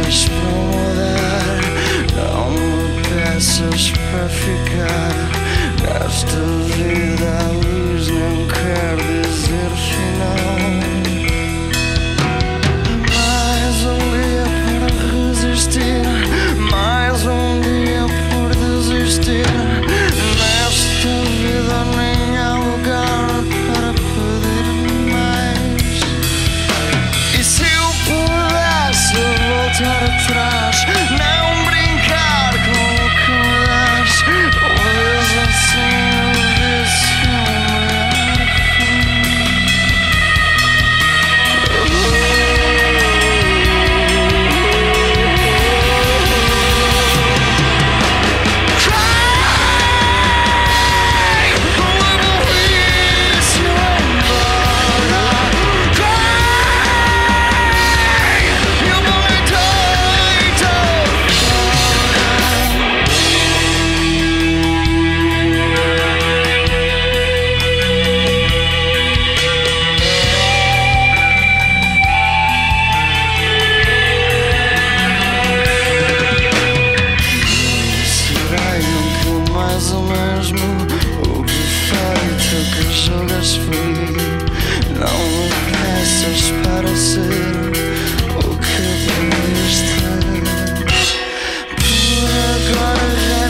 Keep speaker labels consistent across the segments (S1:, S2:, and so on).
S1: peças para mudar, não me peças para ficar nesta vida. Smash!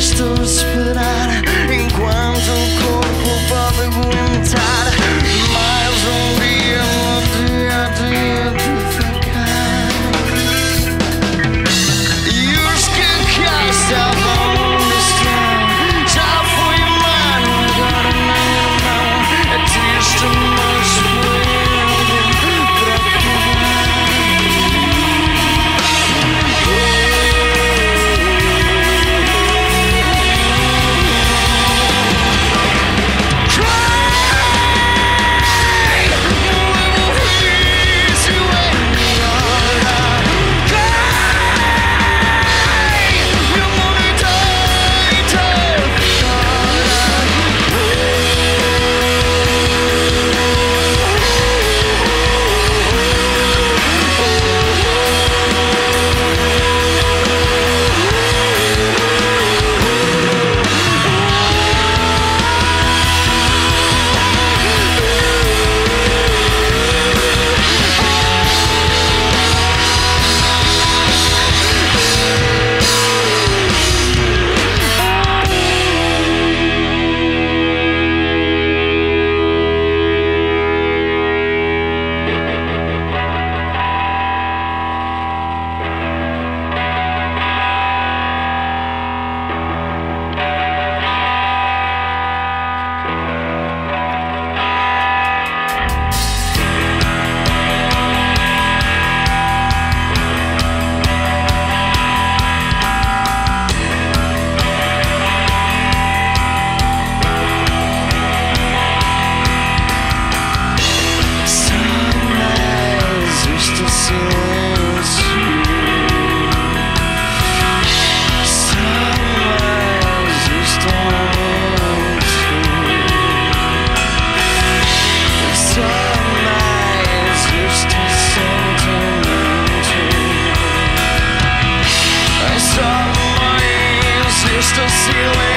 S1: gestos crystal ceiling